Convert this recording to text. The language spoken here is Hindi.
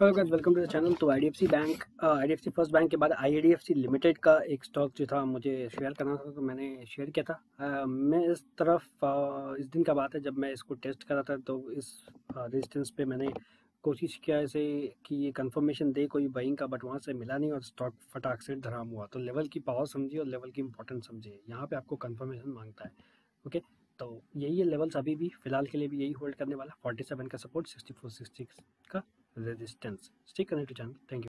Hello guys welcome to the channel तो IDFC bank IDFC first bank के बाद आईडीएफसी लिमिटेड का एक स्टॉक जो था मुझे शेयर करना था तो मैंने शेयर किया था। Uh, मैं इस तरफ़ uh, इस दिन का बात है जब मैं इसको टेस्ट कर रहा था तो इस रेजिस्टेंस uh, पे मैंने कोशिश किया ऐसे कि ये कंफर्मेशन दे कोई बाइंग का बट वहाँ से मिला नहीं और स्टॉक फटाक से धराम हुआ। तो लेवल की पावर समझिए और लेवल की इंपॉर्टेंस समझिए। यहाँ पर आपको कन्फर्मेशन माँगता है ओके okay? तो यही है लेवल्स अभी भी फ़िलहाल के लिए भी यही होल्ड करने वाला। 47 का सपोर्ट 64 सिक्सटी का। Resistance stick connect to channel thank you